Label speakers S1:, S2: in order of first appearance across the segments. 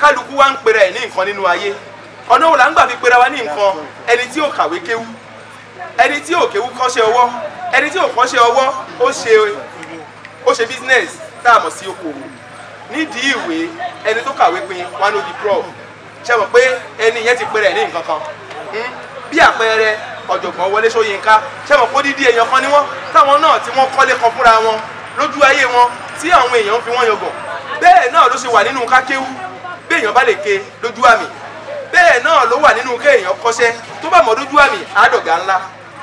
S1: kálukú wa ń pera ẹ̀ ní nǹkan nínú ayé. Ọ̀nà wo là ń gbà fi pera wa ní nǹkan? Ẹni tí ò kàwé kéwú. Ẹni tí ò kéwú kọ́ṣẹ́ ọwọ́. Ẹni tí ò kọ́ṣẹ́ ọwọ́ ó ṣe ó ṣe business tá a mọ̀ sí okòwò. Nídìí ìwé ẹni tó kàwé pin wọn ló di prof. Ṣe mọ̀ pé ẹni yẹn ti pera ẹ̀ ní nǹkan kan? Hmm? bí àpẹẹrẹ ọ̀jọ̀gbọ́n Wọlé Ṣóyínká. Ṣe mọ̀ pé dídí èèyàn kan ni wọ́n? Táwọn náà tí wọ́n kọ́lé kan fúnra wọn lójú ayé wọn tí àwọn èèyàn fi wọ́n yangàn. Bẹ́ẹ̀ náà ló ṣe wà nínú kákéwú bí èèyàn bá lè ke lójú àmì. Bẹ́ẹ̀ náà ló wà nínú kéèyàn kọ́ṣẹ́. Tó bá mọ̀ lójú àmì àádọ́gà ńlá.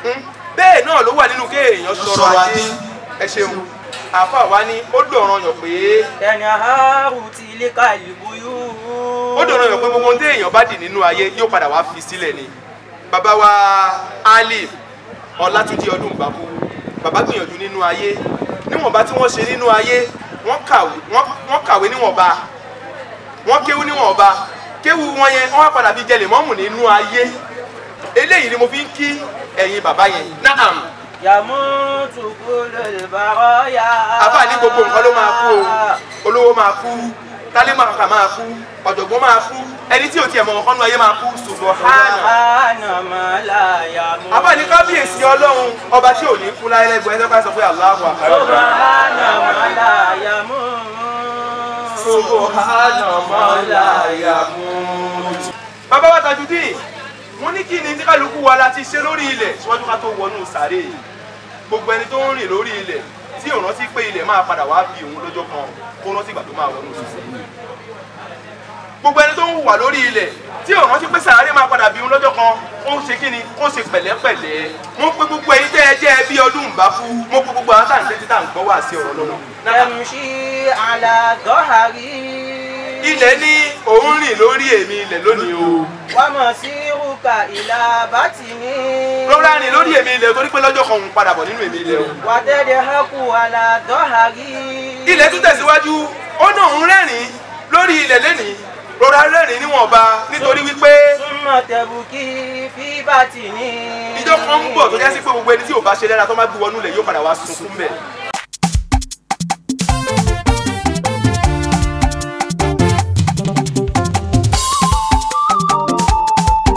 S1: Hmm? bẹ́ẹ̀ náà ló wà nínú kéèyàn sọ̀rọ̀ ajé. ẹ ṣeun. Àfa wa ní ó dọ̀ràn yàn pé
S2: tẹniharu tilika ìbúyú.
S1: ó dọ̀ràn yàn pé gbogbo ohun tí èèyàn bá dì nínú ayé yóò padà wá fi sílẹ̀ ni. Bàbá wa alif ọlátúnjí ọdún bàbú bàbá gbìyànjú nínú ayé. Níwọ̀nba tí wọ́n ṣe nínú ayé wọ́n kàwé níwọ̀nba wọ́n kéwú níwọ̀nba kéwú wọn yẹn wọ́n padà fi jẹ lèmọ́mù nínú ayé. Eléyìí ni mo fi ń kí ẹ̀yin bàbá yẹn. Naam.
S2: Yamutu kulul baraya.
S1: àbá ní gbogbo nǹkan ló máa kú o. Olówó máa kú tálímàkà máa kú ọ̀jọ̀gbọ́n máa kú ẹni tí ò tiẹ̀ mọ̀ nǹkan nínú ayé máa kú
S2: la yamutu.
S1: àbá ní kábíyèsí ọlọ́run ọba tí ò ní kú láyé lẹ́gbẹ̀ẹ́ ká sọ pé.
S2: Subhana la
S1: yamut. bàbá wa Tajudeen wọ́n ní kí ni tí kálukú wa la ti ṣe lórí ilẹ̀ síwájú ká tó wọnú sàárè gbogbo ẹni tó ń rìn lórí ilẹ̀ tí ò pé ilẹ̀ máa padà wá bí òun lọ́jọ́ kan kó rántí ìgbà tó máa wọnú sísè gbogbo ẹni tó ń wà lórí ilẹ̀ tí ò rántí pé sàárè máa padà bí òun lọ́jọ́ kan ó ń ṣe kí ni? Ó ń ṣe pẹ̀lẹ́pẹ̀lẹ́. Mo pe gbogbo ẹ̀yin tẹ́ ẹ jẹ́ ẹbí ọdún ìbáfú mo pe gbogbo àwọn táǹtẹ́ títà ń gbọ́ wá sí ọ̀rọ̀
S2: Yamshi ala dhahri.
S1: ilẹ̀ ní òun rìn lórí èmi ilẹ̀ lónìí o.
S2: Wa masiruka ila batini.
S1: rọra rìn lórí èmi ilẹ̀ torí pé lọ́jọ́ kan òun padà bọ̀ nínú èmi ilẹ̀ o.
S2: Tadhaku ala dhahri.
S1: ilẹ̀ tún tẹ̀síwájú. Ó náà ń rẹ́rìn lórí ilẹ̀ lẹ́nìí rọra rẹ́rìn níwọ̀nba nítorí wípé
S2: Summa tabuki fi batini.
S1: ìjọ kan ń bọ̀ tó jẹ́ sí pé gbogbo ẹni tí ò bá ṣe dára tó má gbé wọnú ilẹ̀ yóò padà wá sunkún bẹ̀.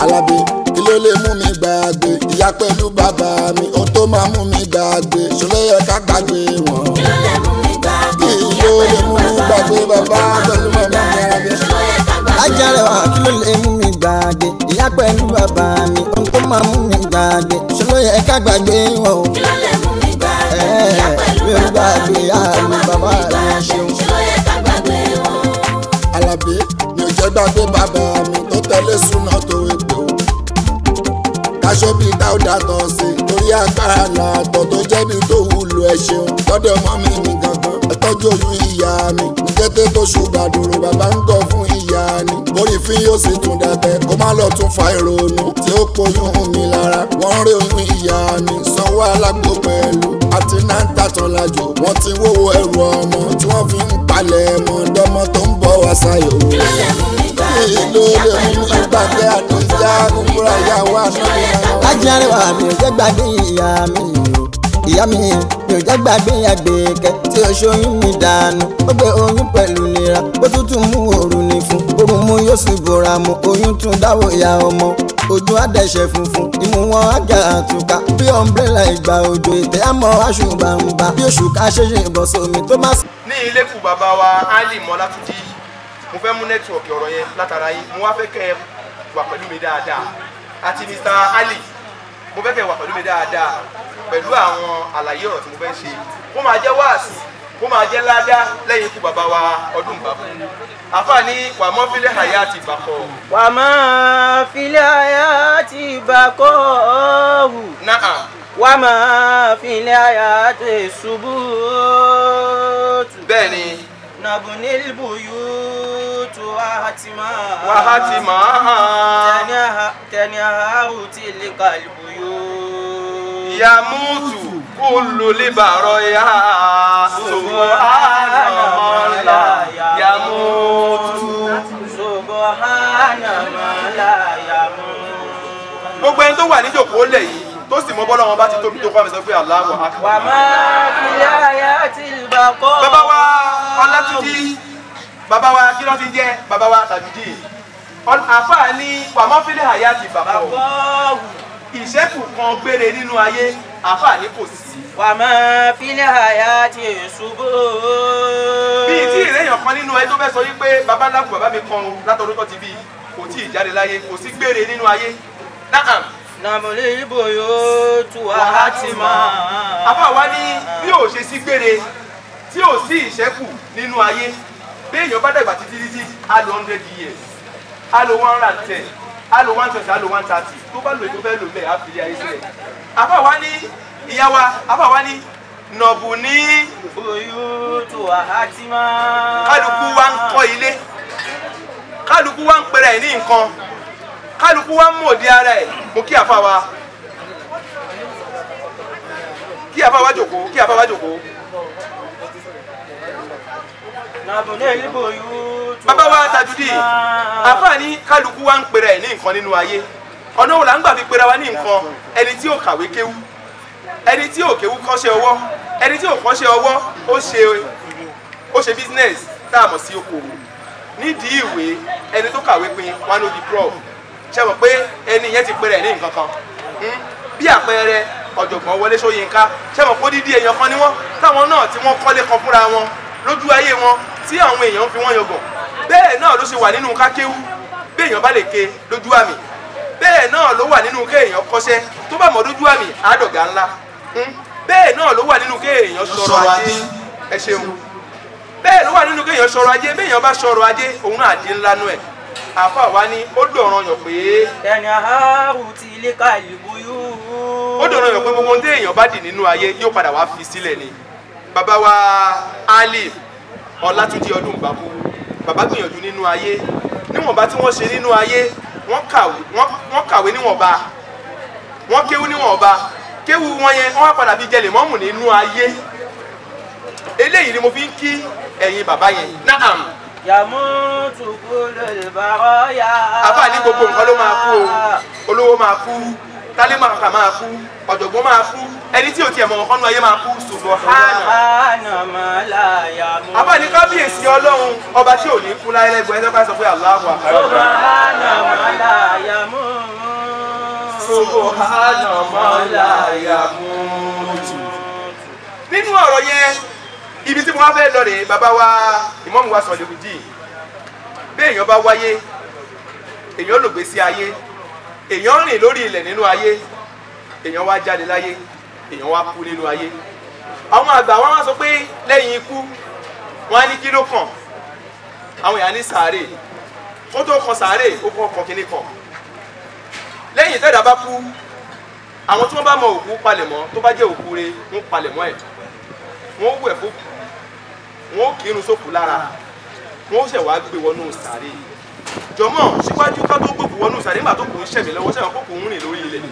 S3: Alábí kí ló lè mú mi gbàgbé ìyá pẹ̀lú bàbá ká gbàgbé wọn
S4: o.
S5: kí ló lè mú mi
S4: Ẹ,
S5: ìyá pẹ̀lú
S4: ò
S5: bàbá mi tó
S4: mi,
S5: máa mú mi gbàgbé
S4: ṣeun.
S5: kí ló yẹ ká gbàgbé wọn.
S3: Alábí mi ò jẹ́ gbàgbé bàbá mi tó tẹ̀lé súná tó epo. Kaṣọ bíi dáúdà sí i torí agbára làtọ̀ tó jẹ́ mi tó wúlò ẹ̀ ṣeun. Lọ́dọ̀ ọmọ mi mi gangan ẹ tọ́jú oyún ìyá mi. Kété tó ṣùgbà dúró bàbá ń gọ̀ fún ìyá ni. Borí fi yóò sì tún dẹ̀tẹ̀ kó má lọ tún fa ìrònú. Tí ó poyún mi lára wọ́n rí oyún ìyá mi. Sanwó alágbó pẹ̀lú àti náà ń tàtàn lájò. Wọ́n ti wówó ẹrù ọmọ tí wọ́n fi ń palẹ̀ mọ́ dọ́mọ tó ń bọ̀ wá sáyò.
S5: ló lè mú
S3: ìgbàgbé
S5: mi tó
S3: àdìjá
S5: máa mú mi
S3: kúkúrú àyàwó
S5: gbàgbé kí ló yẹ ká
S3: àná.
S4: Ajárewa mi ò jẹ́ gbàgbé ìyá mi. Ìyá mi mi ò jẹ́ gbàgbé àgbékẹ́ tí o ṣoyún mi dànù. Ó gbé oyún pẹ̀lú nira, ó tútù mú òru ní fún. Orun mú yóò sì bora mu, oyún tún dáwọ́ ìyá ọmọ. Ojú àdẹ̀ṣẹ̀ funfun, imú wọn àjà àtúkà. Bí ọ̀mbrẹ́là ìgbà òjò ètè àmọ́ àṣùbàǹbà. Bí oṣù ká ṣe ṣe bọ̀ sómi tó má
S1: ní ilé kù bàbá wa ali mọ́látúndí mo fẹ́ mú nẹ́tíwọ̀kì ọ̀rọ̀ yẹn látara yín. Mo wá fẹ́ kẹ́ ẹ wà pẹ̀lú mi dáadáa. Àti mr. Ali mo fẹ́ kẹ́ ẹ wà pẹ̀lú mi dáadáa pẹ̀lú àwọn àlàyé ọ̀rọ̀ tí mo fẹ́ ṣe. Kó máa jẹ́ wáàsí kó máa jẹ́ ládá lẹ́yìn ikú bàbá wa ọdún bàbá àfààní wàmọ́fílẹ̀ hayati bàkọ́
S2: Wa ma fil hayati baqa'u.
S1: náà
S2: Wa ma fil hayati subut.
S1: bẹ́ẹ̀ ni
S2: Nabnil buyut wa hatima.
S1: wàhátì máa
S2: Taniha- Taniharu tilkal buyut.
S1: Yamutu kúlù libàrọ̀ ya subhanallah yamutu.
S2: Subhana ma la yamut.
S1: gbogbo ẹni tó wà níjòkó lẹ̀ yìí tó sì mọ bọ́lá wọn bá ti tóbi tó kọ́ mi sọ pé Allahu akbar.
S2: Wa ma fil hayati baqa'u.
S1: bàbá wa ọlátúnjí bàbá wa kí ló ti jẹ́ bàbá wa tàbídì àfáà ní pàmọ́fílẹ̀ àyà ti o
S2: bàbáwù
S1: ìṣẹ́kù kan gbére nínú ayé àfáà ní kò sí.
S2: wà máa fílẹ̀ àyà ti ṣubú.
S1: bíi tí ìrẹ́yàn kan nínú ẹ tó fẹ́ sọ wípé kù bàbá mi kan látọdún tó ti bí kò tí ì jáde láyé kò sí gbére nínú ayé náà
S2: nàmúlẹ̀ ìbò yóò tu wàhátì máa.
S1: àfáà wa ní bí ò ṣe sí gbére tí ò sí ìṣẹ́kù nínú ayé bí èèyàn bá dàgbà títí títí á lo hundred years á lo one hundred and ten á lo one twenty á lo one thirty. Tó bá lò ètò fẹ́ lò lẹ̀ á fi ayé sílẹ̀. Àfáà wa ní ìyá wa àfáà wa ní nọ̀bù ní
S2: tu wàhátì máa.
S1: kálukú wa ń kọ́ ilé. Kálukú wa ń pẹ̀rẹ̀ ní nǹkan. Kálukú wa ń mọ̀ di ara ẹ̀. Mo kí àfáà wa. Kí àfáà wa jòkó kí àfáà wa jòkó.
S2: nàmúlẹ̀ ìbò yóò tu
S1: bàbá wa tajudi àfààní kálukú wa ń pèrè ẹ̀ ní nǹkan nínú ayé. Ọ̀nà wo la ń gbà fi pèrè wa ní nǹkan? Ẹni tí ò kàwé kéwú. Ẹni tí ò kéwú kọ́ṣẹ́ ọwọ́. Ẹni tí ò kọ́ṣẹ́ ọwọ́ ó ṣe ó ṣe business tá a mọ̀ sí okòwò. Nídìí ìwé ẹni tó kàwé pin wọn ló di prof. Ṣe mọ̀ pé ẹni yẹn ti pèrè ẹ̀ ní nǹkan kan? Hmm? bí àpẹẹrẹ ọ̀jọ̀gbọ́n Wọlé Ṣóyínká. Ṣe mọ̀ pé dídí èèyàn kan ni wọ́n? Táwọn náà tí wọ́n kọ́lé kan fúnra wọn lójú ayé wọn tí àwọn èèyàn fi wọ́n yangàn bẹ́ẹ̀ náà ló ṣe wà nínú kákéwú bí èèyàn bá lè ké lójú àmì. Bẹ́ẹ̀ náà ló wà nínú kéèyàn kọ́ṣẹ́ tó bá mọ̀ lójú àmì àádọ́gà ńlá. Hmm? bẹ́ẹ̀ náà ló wà nínú kéèyàn sọ̀rọ̀ ajé. ẹ ṣeun. Bẹ́ẹ̀ ló wà nínú kéèyàn sọ̀rọ̀ ajé bí èèyàn bá sọ̀rọ̀ ajé òun náà di ńlá nú ẹ̀. Àfa wa ni ó dọ̀ràn yàn pé
S2: ẹni àárù ti ilé ká ìlú yóò.
S1: ó dọ̀ràn yàn pé gbogbo ohun tí èèyàn bá dì nínú ayé yóò padà wá fi sílẹ̀ ni. Bàbá wa alif ọlátúnjí ọdún bàbú bàbá gbìyànjú nínú ayé. Níwọ̀nba tí wọ́n ṣe nínú ayé wọ́n kàwé wọ́n- wọ́n kàwé níwọ̀nba wọ́n kéwú níwọ̀nba kéwú wọn yẹn wọ́n wá padà fi jẹ lèmọ́mù nínú ayé. Eléyìí ni mo fi ń kí ẹ̀yin bàbá yẹn. Naam.
S2: Yàmútu kúlò ìbárọ̀ yá.
S1: àbá ní gbogbo nǹkan ló máa kú o. Olówó máa kú tálímàkà máa kú ọ̀jọ̀gbọ́n máa kú ẹni tí ò tiẹ̀ mọ̀ nínú ayé máa kú
S2: la yàmú.
S1: àbá ní kábíyèsí ọlọ́run ọba tí ò ní kú láyé lẹ́gbẹ̀ẹ́ ẹ̀sẹ̀ ká sọ pé Allahu akbar
S2: yàmú.
S1: subhana ma la yamutu. nínú ọ̀rọ̀ yẹn ibi tí mo wá fẹ́ lọ rèé bàbá wa ìmọ̀mù wa sọ̀lẹ̀ kùdì bí èèyàn bá wáyé èèyàn lògbé sí ayé èèyàn rìn lórí ilẹ̀ nínú ayé èèyàn wá jáde láyé èèyàn wá kú nínú ayé. Àwọn àgbà wọn wá sọ pé lẹ́yìn ikú wọn á ní kí ló kàn? Àwọn èèyàn ní sàárè kó tó kan sàárè ó kọ́ kan kínní kan. Lẹ́yìn tẹ́dà bá kú àwọn tí wọ́n bá mọ òkú palẹ̀mọ́ tó bá jẹ́ òkú re wọ́n palẹ̀mọ́ ẹ̀. Wọ́n wẹ̀ fókù. Wọ́n kírun sókù lára. Wọ́n ṣẹ̀ wá gbé wọnú sàárè jọmọ síwájú ká tó gbòkú wọnú sàárè nígbà tó kù ń ṣẹ̀mí lọ́wọ́ sẹ́wọ̀n kó kù ń rìn lórí ilẹ̀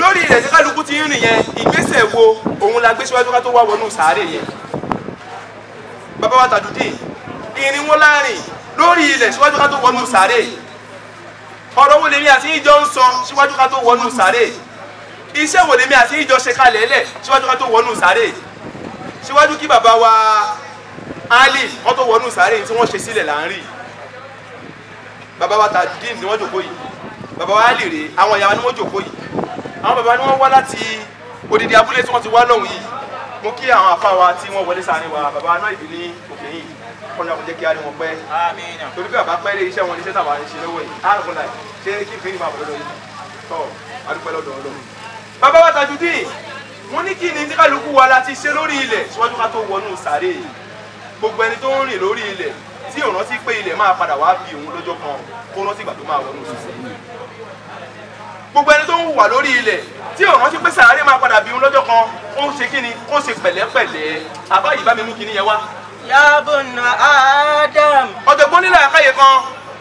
S1: lórí ilẹ̀ tí kálukú ti ń rìn yẹn ìgbésẹ̀ wo òun la gbé síwájú ká tó wá wọnú sàárè yẹn? Bàbá wa tàdúdì irinwó láàárín lórí ilẹ̀ síwájú ká tó wọnú sàárè? Ọ̀rọ̀ wo lèmi àti ìjọ ń sọ síwájú ká tó wọnú sàárè? Iṣẹ́ wo lèmi àti ìjọ ṣe kalẹ̀ lẹ̀ síwájú ká tó wọnú sàárè? Síwájú kí bàbá wa ali wọ́n tó wọnú sàárè tí wọ́n ṣe sílẹ̀ là ń rí bàbá wa tàdín ni wọ́n jòkó yìí. Bàbá wa ali rèé àwọn ìyá wa ni wọ́n jòkó yìí. Àwọn bàbá ni wọ́n wá láti odidi abúlé tí wọ́n ti wá lọ́hùn yìí. Mo kí àwọn àfa wa tí wọ́n wọlé sáárín wa. Bàbá náà ìbí ní òkè yìí. Kọ́ni àwọn jẹ́ kí á rí wọn pẹ́. Torí pé bàbá pẹ́ lé iṣẹ́ wọn ní iṣẹ́ tàwa ń ṣe lọ́wọ́ yìí. Àrùn láì ṣé kí n fi ní bọ̀ lọ́dọ̀ yìí tọ́ adúpẹ́ lọ́dọ̀ ọlọ́run. bàbá wa Tajudeen wọ́n ní kí ni tí kálukú wa la ti ṣe lórí ilẹ̀ síwájú ká tó wọnú yìí? Gbogbo ẹni tó ń rìn lórí ilẹ̀ tí ò rántí pé ilẹ̀ máa padà wá bí òun lọ́jọ́ kan kó rántí ìgbà tó máa wọnú sàárè gbogbo ẹni tó ń wà lórí ilẹ̀ tí ò rántí pé sàárè máa padà bí òun lọ́jọ́ kan ó ń ṣe kí ni ó ń ṣe pẹ̀lẹ́pẹ̀lẹ́. Àbá yìí bá mi mú kí ni yẹn wá.
S2: Ya bunna Adam.
S1: ọ̀jọ̀gbọ́n nílẹ̀ àkáyè kan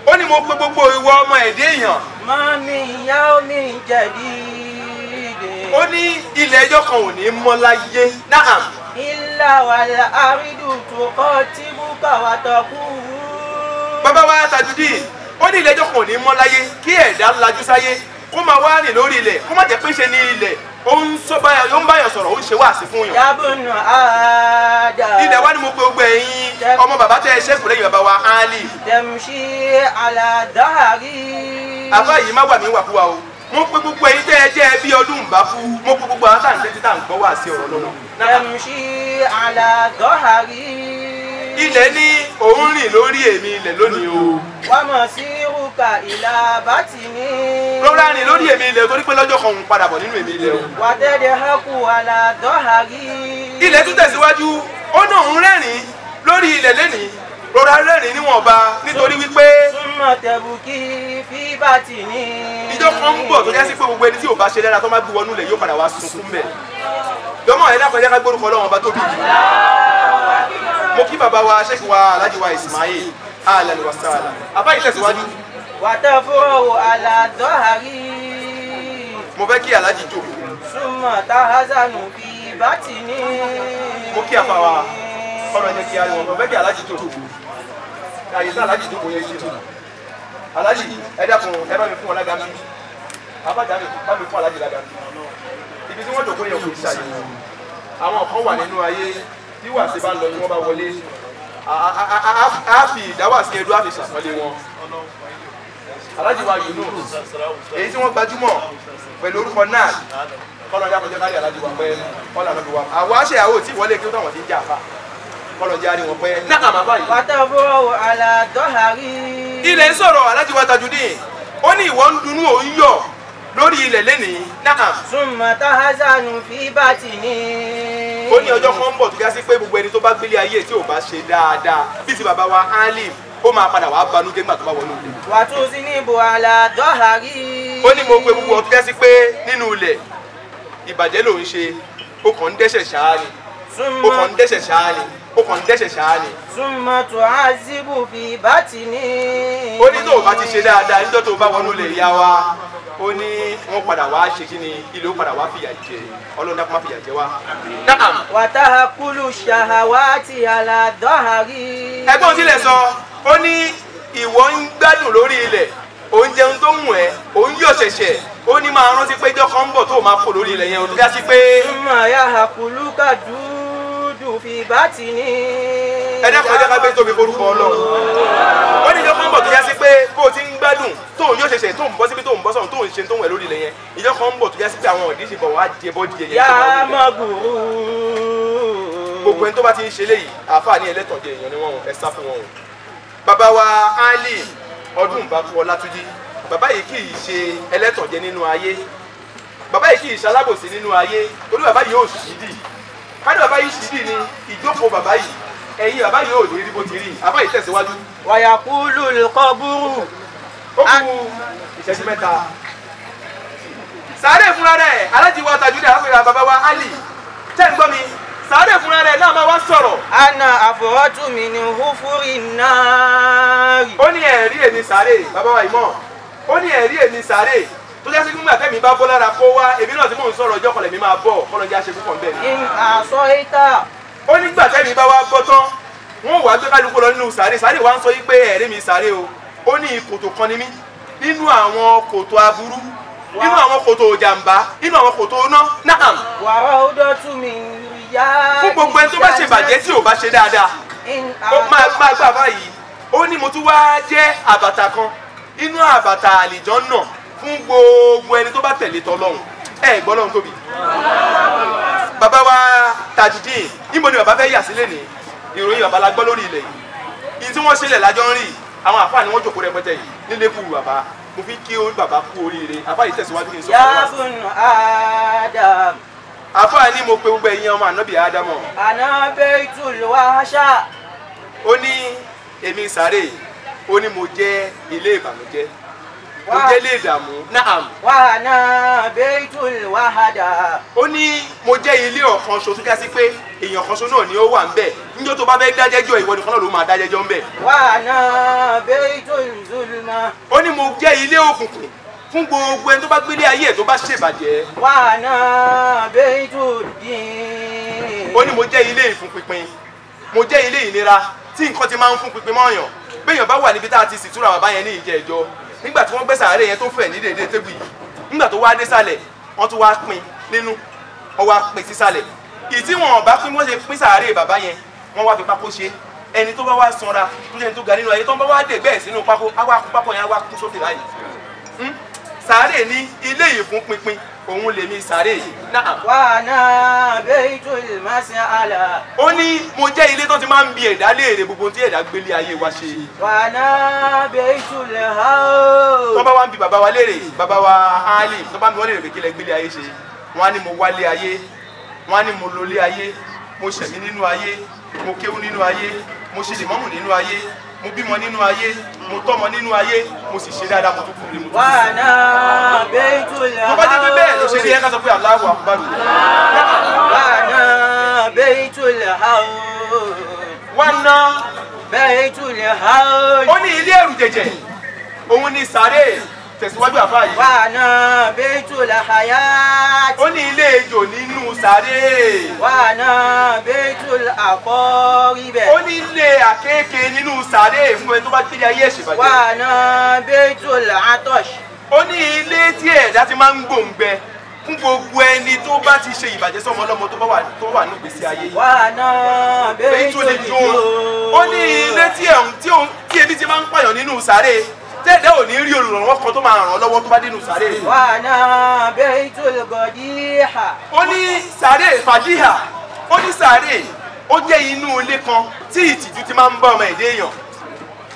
S1: ó ní mo pe gbogbo ìwọ ọmọ ẹ̀dẹ́ èèyàn.
S2: Ma min yawmin jadid.
S1: ó ní ilẹ̀ ẹjọ́ kan ò ní mọ́ láyé. Náà
S2: ilà wàlà àrídù tó kọ́ tí búkà wà tọ́kù.
S1: bàbá wa tajudeen ó ní ilé ẹjọ́ kò ní mọ́ láyé kí ẹ̀dá lajú sáyé kó máa wá rìn lórí ilẹ̀ kó má jẹ́ pé ṣe ní ilẹ̀ ó ń báyọ̀ sọ̀rọ̀ ó ń ṣe wáàsí fún yàn.
S2: yabunu ada.
S1: ilẹ̀ wa ni mo pe gbogbo ẹ̀yin ọmọ bàbá tẹ ẹ ṣẹ́kù bàbá wa
S2: Ali. tẹ̀mùsí àlàdáhàrí.
S1: àbá yìí má wà mí wàkúwà o mo pe gbogbo ẹyin tẹ ẹ jẹ ẹbí ọdún bá fún mo pe gbogbo àwọn táǹtẹ títà ń gbọ́ wá sí ọ̀rọ̀ lọ́wọ́.
S2: ẹ̀mùsí àlàgọ́hàrí.
S1: ilẹ̀ ní òun rìn lórí èmi ilẹ̀ lónìí o.
S2: wọ́n mọ̀ sí rúkà ìlà bàtì ní.
S1: rọra rìn lórí èmi ilẹ̀ torí pé lọ́jọ́ kan òun padà bọ̀ nínú èmi ilẹ̀ o.
S2: wà á hákù àlàgọ́hàrí.
S1: ilẹ̀ tún tẹ̀síwájú ó náà ń rẹ́rìn lórí ilẹ̀ lẹ́nìí rọra rẹ́rìn níwọ̀nba
S2: yẹ̀bùkí fi bàtìní.
S1: ìjọ kan ń bọ̀ tó jásí pé gbogbo ẹni tí ò bá ṣe dára tó má gbé wọnú ilẹ̀ yóò padà wá sunkún mẹ́. lọ́mọ ẹ̀ dákọ̀ ká gbórúkọ lọ́wọ́n bá tóbi jù. mo kí bàbá wa ṣẹ́kì wa alhaji wa Ismail alẹ́ wa sàlà àbá yìí tẹ̀síwájú.
S2: wàtá fúrọ̀ wò aládọ́hàrí.
S1: mo fẹ́ kí alhaji jòkó.
S2: súnmọ̀ táhásánù fi bàtìní.
S1: mo kí àfa ọ̀rọ̀ ẹ̀jẹ̀ kí ariwo mo fẹ́ kí alhaji jòkó. àyè alájí ẹ dákun ẹ bá mi fún wọn lága mi abájá mi bá mi fún alájí lága mi ibi tí wọ́n jókòó yẹn kò ṣàyè àwọn kan wà nínú ayé tí wàásù bá ń lọ tí wọ́n bá wọlé. A- a- a- fi ìdáwà sí ẹdú àfi ṣàpọ́nlé wọn. Alájí wa Yunus èyí tí wọ́n gbajúmọ̀ pẹ̀lú orúkọ náà kọ́nà ọjà kọjá kárí alájí wa pẹ́. Kọ́nà àná wa. Àwọn aṣèyàwó tí ìwọlé kí ó táwọn ti ń jà fa kọlọjá rí wọn pẹ́. náà màmá
S2: yìí. wàtá fúrọ̀
S1: ilẹ̀ ń sọ̀rọ̀ alájí wa Tajudeen ó ní ìwọ ń dunú òun yọ̀ lórí ilẹ̀ lẹ́nìí náà.
S2: sùnmọ́ tahazanu fi bàtì ní.
S1: ó ní ọjọ́ kan ń bọ̀ tó yásí pé gbogbo ẹni tó bá gbélé ayé tí ò bá ṣe dáadáa bíi ti bàbá wa Alim ó máa padà wàá banújẹ́ nígbà tó bá wọnú ilẹ̀.
S2: wàtú sí ní ibò aládọ́hàrí.
S1: ó ní mo pe gbogbo ọtí yásí pé nínú ilẹ̀ ìbàjẹ́ ló ṣe ó kàn ń dẹ́ṣẹ̀ ṣáá ni ó kàn ń dẹ́ṣẹ̀ ṣáá ni ó kàn ń dẹ́ṣẹ̀ ṣáá ni.
S2: súnmọ́ tó á síbù fi bá ti ní.
S1: ó ní tó o bá ti ṣe dáadáa níjọ́ tó o bá wọnú lè yá wa ó ní wọ́n padà wá ṣe kí ni ilé ó padà wá fìyà jẹ ọlọ́run dákun má fìyà jẹ wá. wàtá
S2: kúlù ṣàhàwá ti àlàdọ́hàrí.
S1: ẹgbọ́n tilẹ̀ sọ ó ní ìwọ ń gbádùn lórí ilẹ̀ oúnjẹ ń tó mú ẹ òun yóò ṣẹ̀ṣẹ̀ ó ní máa rántí pé jọ́kọ́ ń bọ̀ tó máa kó lórí ilẹ̀ yẹn ó ti dá sí pé.
S2: ìmọ̀ àyà àkùlù kàdúrà ìlú fi bá ti ní.
S1: ẹ dákun ẹ jẹ́ ká gbé tóbi forúkọ ọlọ́run wọ́n ní ìjọba ń bọ̀ tó yá sí pé bó o ti ń gbádùn tó o yóò ṣẹ̀ṣẹ̀ tó ń bọ́ síbi tó ń bọ́ sọ̀rọ̀ tó ń ṣe tó ń wẹ̀ lórí ilẹ̀ yẹn ìjọba ń bọ̀ tó yá sí pé àwọn òdìṣe bọ̀ wá di ẹbọ di ẹyẹ.
S2: yá
S1: má
S2: gbogbo
S1: ẹni tó bá ti ń ṣe léyìí àáfàá ní ẹlẹ́tọ̀jẹ èèyàn ni wọ́n ẹ sá fún wọn o. bàbá wa Ali ọdún bàkú ọlátúnjí bàbá yìí kì í ṣe ẹlẹ́tọ̀jẹ nínú ayé bàbá yìí kì í ṣe alábòsí nínú ayé torí yìí ò ṣídì kádé bàbá yìí ṣì ní ìjókòó bàbá yìí ẹ̀yin bàbá yìí ò ní rí bó ti rí bàbá yìí tẹ̀síwájú.
S2: wàyà kú lùlùkọ́ búrú.
S1: ó kú ìṣẹ́jú mẹ́ta. sàárè fúnra rẹ̀ alájí wa tajúdé àpèrè bàbá wa ali tẹ́ ń gbọ́ mi sàárè fúnra rẹ̀ náà máa wá sọ̀rọ̀.
S2: ana àfọwọ́tù mi ni húfúrì náà rí.
S1: ó ní ẹ̀rí èmi sàárè bàbá wa ìmọ̀ ó ní ẹ̀rí èmi sàárè tó jẹ́ sí nígbà tẹ́mi bá bọ́ lára kó wá èmi náà tí mò ń sọ̀rọ̀ ọjọ́ kọlẹ̀ mi máa bọ̀ kọ́lọ́ jẹ́ àṣẹ púpọ̀ nbẹ̀ ni.
S2: àṣọ ìta.
S1: ó nígbà tẹ́mi bá wá bọ́ tán wọ́n wàá gbé kálukú lọ nínú sàárè sàárè wa ń sọ yí pé ẹ̀rí mi sàárè o ó ní ìkòtò kan ni mí nínú àwọn kòtò aburú nínú àwọn kòtò jàǹbá nínú àwọn kòtò iná náà.
S2: wàrà ó dọ́tún mi ìyá.
S1: fún gbogbo ẹni tó bá ṣe bàjẹ́ tí ò bá ṣe dáadáa ó máa gbà báyìí ó ní mo tún wá jẹ́ àbàtà kan inú àbàtà àlìjọ náà fún gbogbo ẹni tó bá tẹ̀lé tọlọ́run ẹ gbọ́ lọ́run tóbi. bàbá wa tajidin níbo ni bàbá fẹ́ yà sílẹ̀ ní ìròyìn bàbá la gbọ́ lórí ilẹ̀ yìí ní tí wọ́n ṣẹlẹ̀ lájọ́ ń rí àwọn àfáà ni wọ́n jòkó rẹpẹtẹ yìí nílé kú bàbá mo fi kí orí bàbá kú oríire àfáà yìí tẹ̀síwájú kí n sọ fún wa.
S2: yabunu adam.
S1: àfáà ni mo pe gbogbo ẹ̀yin ọmọ ànábì ádámọ̀.
S2: ànábẹ́ ìtùlùwà aṣá.
S1: ó ní èmi sáré ó ní mo jẹ́ ilé ìbànújẹ́ kò jẹ́ lè dààmú.
S2: wàhánà bẹ́ẹ̀tùl wàhádà.
S1: ó ní mo jẹ́ ilé ọ̀kan ṣoṣo ká sí pé èèyàn kan ṣoṣo náà ni ó wà ń bẹ̀ níjọ́ tó bá fẹ́ dájẹ́jọ́ ìwọ nìkan náà ló máa dájẹ́jọ́ ń bẹ̀.
S2: wàhánà bẹ́ẹ̀tùl zulma.
S1: ó ní mo jẹ́ ilé òkùnkùn fún gbogbo ẹni tó bá gbélé ayé ẹ̀ tó bá ṣèbàjẹ́.
S2: wàhánà bẹ́ẹ̀tùl dín.
S1: ó ní mo jẹ́ ilé ìfúnpinpin mo jẹ́ ilé ìnira tí nǹkan ti máa ń fún pinpin mọ́ọ̀yàn béèyàn bá wà níbi tá a ti sì túra bàbá yẹn ní ìjẹ́ ìjọ nígbà tí wọ́n gbé sàárè yẹn tó fẹ̀ ní dédé tébù yìí nígbà tó wá dé sàlẹ̀ wọ́n tún wá pín nínú wọ́n wá pín sísàlẹ̀ ìtí wọn bá pín wọ́n ṣe pín sàárè bàbá yẹn wọ́n wá fi pákó ṣe. Ẹni tó bá wá sanra tó jẹ́ ẹni tó ga nínú ayé tó ń bá wá dé bẹ́ẹ̀ sínú pákó á wá kú pákó yẹn á wá kú sókè báyìí. Hmm? sàárè ní ilé yìí fún pinpin òun lèmi sàré yìí náà.
S2: wà á ná baitul mas'ala.
S1: ó ní mo jẹ́ ilé tó ti máa ń bi ẹ̀dá léèrè gbogbo tí ẹ̀dá gbélé ayé wa ṣe.
S2: wà á ná baitul haus.
S1: tó bá wá ń bi bàbá wa léèrè bàbá wa ali tó bá ń wọ́n léèrè pé kí lẹ gbélé ayé ṣe wọ́n á ní mo wálé ayé wọ́n á ní mo lólé ayé mo ṣẹ̀mí nínú ayé mo kéwú nínú ayé mo ṣe lè nínú ayé mo bímọ nínú ayé mo tọ́mọ nínú ayé mo sì ṣe dáadáa mo tún fún mi. wà á ná
S2: bẹ́ẹ̀tùlá ó.
S1: tó bá jẹ́ pé bẹ́ẹ̀ ló ṣe rí ẹ sọ pé Allahu Akbar.
S2: wà á ná
S1: bẹ́ẹ̀tùlá ó. wà á ná.
S2: bẹ́ẹ̀tùlá ó.
S1: ó ní ilé ẹ̀rù jẹ̀jẹ̀ òun ni sàárè tẹ̀síwájú àfa yìí.
S2: wà á nà bẹ́ẹ̀jù làhàyà.
S1: ó ní ilé ejò nínú sàré.
S2: wà á nà bẹ́ẹ̀jù àkọ́rí bẹ̀.
S1: ó ní ilé àkékè nínú sàré fún ẹni tó bá tẹ̀lé ayé ẹ̀ṣẹ̀ bàjẹ́.
S2: wà á nà bẹ́ẹ̀jù àtọ̀ṣì.
S1: ó ní ilé tí ẹ̀dá ti máa ń gbòǹgbẹ fún gbogbo ẹni tó bá ti ṣe ìbàjẹ́ sọmọ ọlọ́mọ tó bá wà ní ìgbésí ayé yìí.
S2: wà
S1: á
S2: nà
S1: bẹ́ẹ̀jù lè ó ní ilé tí ẹ̀ tí ebi ti máa ń pààyàn nínú sàré tẹ́ẹ̀dẹ́ ò ní rí olùrànlọ́wọ́ kan tó máa ràn ọ́ lọ́wọ́ tó bá dénú sàárè.
S2: wà á náà bẹ́ẹ̀ tó lè gọ̀ díhà.
S1: ó ní sàárè fàdíhà ó ní sàárè ó jẹ́ inú ilé kan tí ìtìjú ti máa ń bọ́ ọmọ ẹ̀dẹ́ èèyàn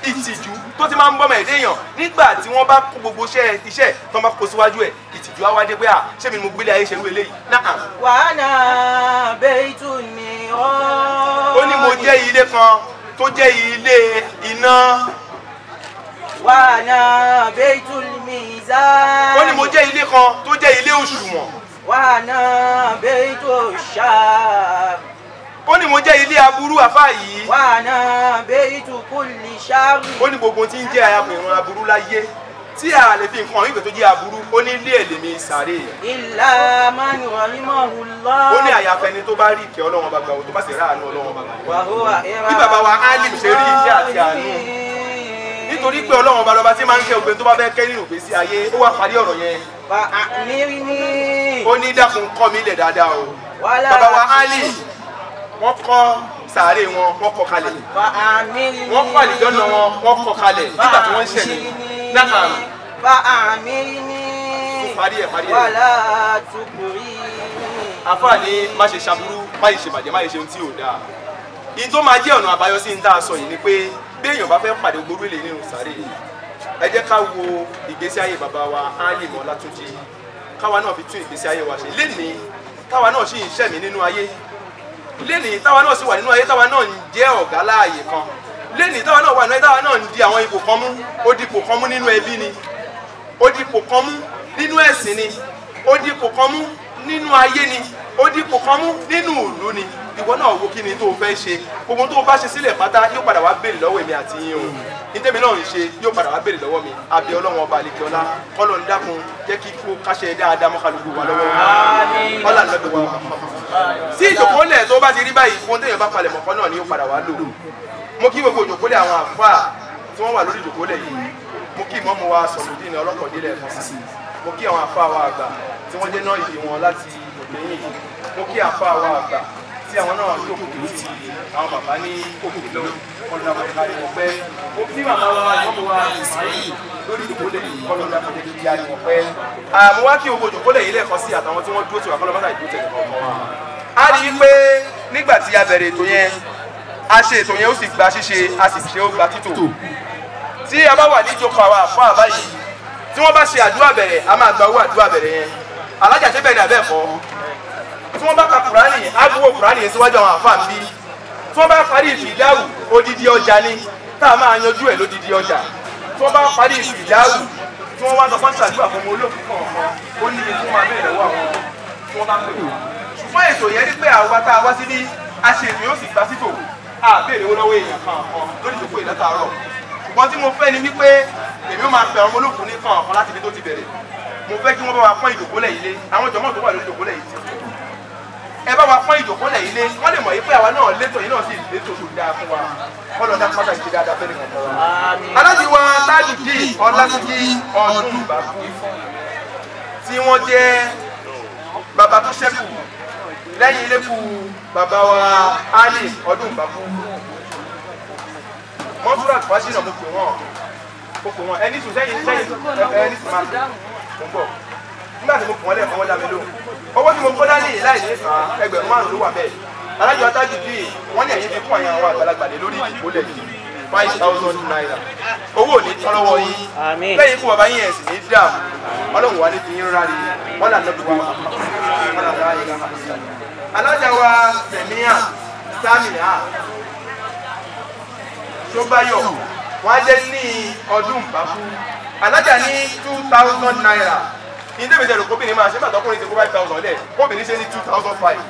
S1: ìtìjú tó ti máa ń bọ́mọ ẹ̀dẹ́ èèyàn nígbà tí wọ́n bá kó gbogbo iṣẹ́ iṣẹ́ tó máa kó síwájú ẹ̀ ìtìjú á wá dé pé à ṣé mi ni mo gbélé ayé ṣerú eléyìí náà.
S2: wàhánà bẹ́ẹ̀ tún mi rán.
S1: ó ní mo jẹ́ ilé kan tó jẹ́ ilé iná
S2: wà ná bẹ́tùl mizan.
S1: ó ní mo jẹ́ ilé kan tó jẹ́ ilé òṣùwọ̀n.
S2: wà ná bẹ́tùl ṣáà.
S1: ó ní mo jẹ́ ilé aburú àfáà yìí.
S2: wà ná bẹ́tù kulli ṣáàrù.
S1: ó ní gbogbo tí ń jẹ́ àyàpẹ̀rún aburú láyé tí a lè fi nǹkan ìgbẹ́ tó jẹ́ aburú ó ní ilé ẹ̀ lèmi sàárè.
S2: ìlà máa ń rọrí mọ́ òun lọ.
S1: ó ní àyàfẹ́ ni tó bá rí ìkẹ́ ọlọ́wọ́n bàgbà tó bá sì ráàánú ọlọ́wọ́n
S2: bàgbà.
S1: bí bàbá wa alim ṣe rí ìṣe àti àánú nítorí pé ọlọ́run ọba lọ́ba tí máa ń kẹ́ ògbẹ́ tó bá fẹ́ kẹ́ nínú ìgbésí ayé ó wá parí ọ̀rọ̀ yẹn. ó ní dákun kọ́ mi lẹ̀ dáadáa o. bàbá wa ali wọ́n kọ́ sàárè wọn wọ́n kọ́ kalẹ̀.
S2: bá a ní ní.
S1: wọ́n kọ́ àlìjọ́nà wọn wọ́n kọ́ kalẹ̀ nígbà tí wọ́n ń ṣẹ̀lẹ̀. bá
S2: a ní ní.
S1: parí ẹ̀ parí ẹ̀.
S2: wàhálà
S1: tukuri. àfààní má ṣe ṣàbúrú má ṣe ṣèbàjẹ́ má ṣe ohun tí ò dáa. ìtó máa jẹ́ ọ̀nà àbáyọ sí ní tá a sọ yìí ni pé béèyàn bá fẹ́ pàdé gbogbo èlé nínú yìí ẹ jẹ́ ká wo ìgbésí ayé bàbá wa Alim Ọlátúnjí káwa náà fi tún ìgbésí ayé wa ṣe. Lénìí táwa náà sì ń ṣẹ̀mí nínú ayé. Lénìí táwa náà sì wà nínú ayé táwa náà ń jẹ́ ọ̀gá láàyè kan. Lénìí táwa náà wà nínú ayé táwa náà ń di àwọn ipò kan mú. Ó di ipò kan mú nínú ẹbí ni. Ó di ipò kan mú nínú ẹ̀sìn ni. Ó di ipò kan mú nínú ayé ni ó di ipò kan mú nínú ìlú ni. Ìwọ náà wo kí ni tó o fẹ́ ṣe? Gbogbo tó o bá ṣe sílẹ̀ pátá yóò padà wá béèrè lọ́wọ́ èmi àti yín o. Nítẹ̀mí náà ń ṣe yóò padà wá béèrè lọ́wọ́ mi. Abẹ́ ọlọ́wọ́n ọba àlekè ọlá. Kọ́lọ̀ ń dákun jẹ́ kí kó káṣẹ dáadáa mọ́kàlùkù wà lọ́wọ́. Ọlá lọ́dọ̀ wa. Sí ìjòkólẹ̀ tó bá ti rí báyìí fún téèyàn bá palẹ̀ mọ̀kọ́ náà ni yóò padà wá lò. Mo kí gbogbo ìjòkólẹ̀ àwọn àfáà tí wọ́n wà lórí ìjòkólẹ̀ yìí. Mo kí ìmọ̀mù wa sí mo kí àwọn àfáà wa àgbà tí wọ́n jẹ́ náà ìdí wọn láti òkèyìn mo kí àfáà wa àgbà tí àwọn náà jókòó ti àwọn bàbá ní òkè lọ́wọ́ kọlọ́dà kọjá kárí wọn pẹ́. Mo kí màmá wa ìmọ̀mù wa ìsmáyìí lórí yìí. Kọlọ́dà kọjá kárí wọn pẹ́. Àmọ́ wá kí gbogbo ìjòkólẹ̀ yìí lẹ́ẹ̀kan sí àtàwọn tí wọ́n dúró tiwa kọlọ́dà ìdúró tẹ̀lé kọ̀ọ̀kan wa a rí i pé nígbà tí a bẹ̀rẹ̀ ètò yẹn a ṣe ètò yẹn ó sì gba ṣíṣe a sì ṣe ó tí a bá wà ní ìjókòó àwọn àfọ yìí tí wọ́n bá ṣe àdúrà bẹ̀rẹ̀ a máa gba owó àdúrà bẹ̀rẹ̀ yẹn. Alájà ṣe bẹ̀rẹ̀ abẹ́ ẹ̀kọ́. Tí wọ́n bá ka kùránì gbowó kùránì yẹn síwájú àwọn àfáà bí tí wọ́n bá parí ìfìdáwù odidi ọjà ni tá a máa yanjú ẹ̀ lódidi ọjà. Tí wọ́n bá parí ìfìdáwù tí wọ́n wá sọ fún ṣàdúrà fún ọmọ olóògùn kọ̀ọ̀kan ó ní ibi tí wọ́n máa bẹ̀rẹ̀ lọ́wọ́ àwọn tí wọ́n bá pè wọ́n. Ṣùgbọ́n ètò yẹn ní pé àwa tá a wá síbí a ṣe ètò yóò sì títò a béèrè owó ṣùgbọ́n tí mo fẹ́ ni wípé èmi ó máa pẹ ọmọ olókùn ní kan kan láti ibi tó ti bẹ̀rẹ̀. Mo fẹ́ kí wọ́n bá wa pọ́n ìjòkólẹ̀ yìí lé. Àwọn jọmọ́ tó wà lórí ìjòkólẹ̀ yìí. Ẹ bá wa pọ́n ìjòkólẹ̀ yìí lé. Wọ́n lè mọ̀ yìí pé àwa náà létò yìí náà sì létò tó dáa fún wa. Kọ́ lọ́ọ́ dá pátá ìṣe dáadáa fẹ́ nìkan kan wa. aláàjì wa tájùdí ọlátúnjí ọdún ìbáfú tí wọ́n jẹ́ bàbá tó ṣẹ́kù lẹ́yìn ilé kù bàbá wa Ali ọdún ìbáfú mọ́túrà fásínà mo pè wọ́n. Mo pè wọ́n. Ẹni sùn sẹ́yìn sẹ́yìn. Ẹni sùn máa mo ń bọ̀. Nígbà tí mo pè wọ́n lẹ́ẹ̀kan wọ́n dá mi lóhùn. Owó tí mo kó dání yìí láì ní sàn ẹgbẹ̀rún márùn-ún ló wà bẹ́ẹ̀. Alájọ atájú bíi wọ́n ní ẹ̀yìn fi fún àyàn àwọn àgbàlagbà lé lórí ìdìbò lẹ̀ yìí. Five thousand naira. Owó ò ní tán lọ́wọ́ yín.
S2: Àmín.
S1: lẹ́yìn ikú bàbá yín ẹ̀sìn ní dààmú. Ọlọ́run wà ní fi yín rárí wọ́n là lọ́dún wa wọ́n là láàyè ká máa ṣe. alájà wa sẹ̀míà sámìà ṣọ́báyọ̀ wọ́n á jẹ́ ní ọdún bàbú alájà ní two thousand naira. Ní débi tẹ̀lé kóbìnrin máa ṣe bàtà ọkùnrin kó five thousand lẹ̀. Kóbìnrin ṣe ní two thousand five.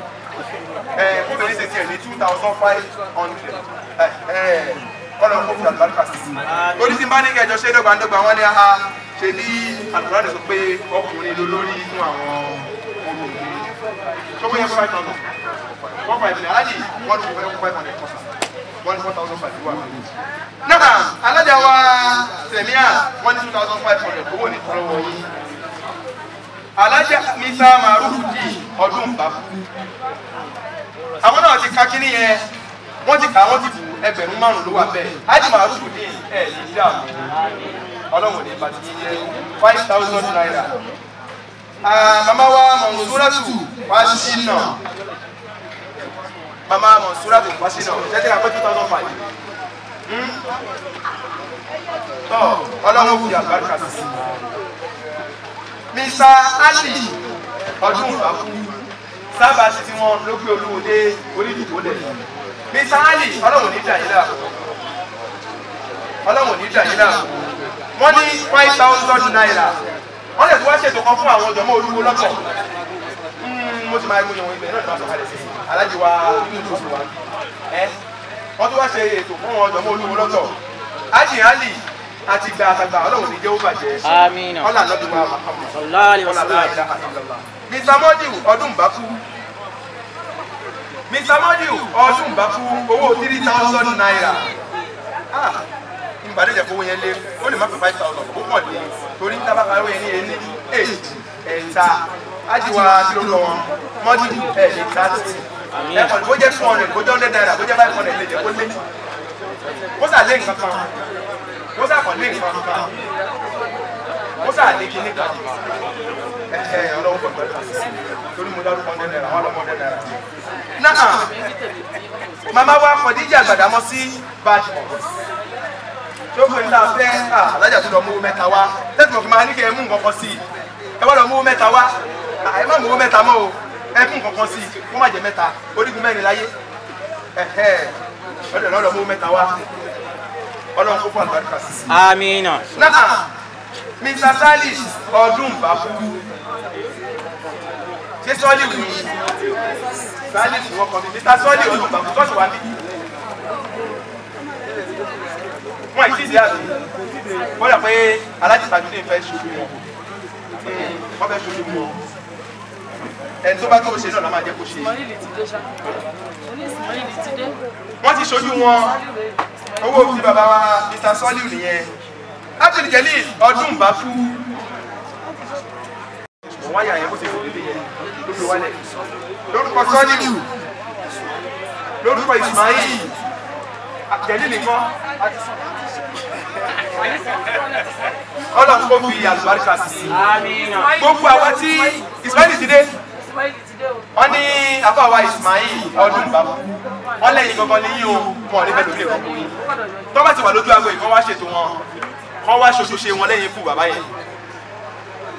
S1: Kóbìnrin ṣe tiẹ̀ ní two thousand five hundred. Kọ́lọ̀ kó fi àlùbáríkà sí i. Torí bá ní kẹjọ ṣe dọ́gbandọ́gba wọn ní a ṣe ní àlùbáríkà sọ pé ọkùnrin ló lórí fún àwọn obìnrin. Tó bóyá five thousand? One five alájì one two five five hundred kọ́sà one four thousand five wà. náà alájà wa sẹ̀míà one two thousand five hundred. Owó ní tọ́lọ́wọ́ yìí. Alájà misa maruf di ọdún bá àwọn náà ti ka kínní yẹn. Wọ́n ti kà wọ́n ti bù ẹgbẹ̀rún márùn-ún ló wà bẹ́ẹ̀. Ájì maruf di ẹ̀ ní dààmú ọlọ́run ní bàtí yẹ five thousand naira. Ah, mama wa mọ̀nsúrátù fásínà mama mọ̀nsúrátù fásínà jẹ́jẹ́ àpẹ́ two thousand five. Tọ́ ọlọ́run fi àbáríkà sí. Mr. Ali ọdún ìbákú sábà sí tí wọn ló gbé olúwo dé orídìbò lẹ̀. Mr. Ali ọlọ́run ní dàílà ọlọ́run ní dàílà wọ́n ní five thousand naira. Wọ́n lè tún wá ṣètò kan fún àwọn ọ̀dọ́mọ olúwo lọ́tọ̀ Mm, mo ti máa mú ìwọ̀n ibẹ̀ náà tó máa sọ̀kalẹ̀ sí alájí wa tó wà ẹ́ wọ́n tún wá ṣe ètò fún àwọn ọ̀dọ́mọ olúwo lọ́tọ̀. Ájì ali àti gba àtàgbà ọlọ́run ní jẹ́. Ó bàjẹ́ ọ̀là lọ́dún wa ọ̀là mr. Modiu ọdún bákú mr. Modiu ọdún bákú owó three thousand naira. Ah ìbàdí jẹ́ kówó yẹn lé. Ó lè má pè five thousand ó pọ̀ lé torí tábàkà owó yẹn ní ẹni eight ẹ̀ta. Ájíwá tí ló lọ? Wọn modiu ẹ̀ thirty ẹ̀kọ́ bó jẹ́ two hundred bó jẹ́ hundred naira bó jẹ́ five hundred lè jẹ́ kó lé. Kó sà lé nǹkan kan. Kó sà kàn lé nǹkan kan. Kó sà lé kíní kan. Ẹ̀ẹ́ ọlọ́wọ́ pẹ̀lú ẹ̀ka torí mo dárúkọ hundred naira wọn lọ́mọ hundred naira. náà màmá wa Khadija Gbàdámọ́ sí Badmus. Tó pè ní àfẹ́ alájà tó lọ mú mẹ́ta wá. Tẹ́tù mọ̀ kí máa ní kí ẹ mú nǹkan kan sí i. Ẹ wá lọ mú mẹ́ta wá. Ẹ má mú mẹ́ta mọ́ o ẹ mú nǹkan kan sí kó má jẹ mẹ́ta. Orígun mẹ́rin láyé. Ọ̀dọ̀ náà lọ mú mẹ́ta wá. Ọlọ́run kó fún àlùbáríkà sí.
S2: Àmín.
S1: náà mr. Salis ọdún bàbú ṣé sọ́ọ̀lì wù yín salis wọ́n kọ́ mi. Mr. Sọ́ọ̀lì ọdún bàbú sọ́ọ̀lì wà mí wọ́n àìsí ìdí àbí? Wọ́n yà pé alájí tajúdé fẹ́ ṣojú wọn. Wọ́n fẹ́ ṣojú wọn ẹni tó bá tó ṣe náà la máa jẹ́ kó ṣe. Wọ́n ti ṣojú wọn. Owó ti bàbá wa mr. Sọ́ọ̀lì nìyẹn. Abdul jalil ọdún bá fú wọ́n wáyà yẹn bó ṣe fòlè lé yẹn. Ló fi wálẹ̀. Lórúkọ sọ́ọ̀lì lórúkọ ismail jalil nìkan. Ọlọ́run kò fi àlùbáríkà sí
S2: Àmín.
S1: gbogbo àwa tí ismail ti dé wọ́n ní afáwa ismail ọdún bàbá wọ́n lẹ́yìn gangan ní yín o wọn ò ní lórí ẹ̀kọ́ kò yín. Tó bá ti wà lójú aago yìí kọ́ wá ṣètò wọn kọ́ wá ṣoṣo ṣe wọn lẹ́yìn ikú bàbá yẹn.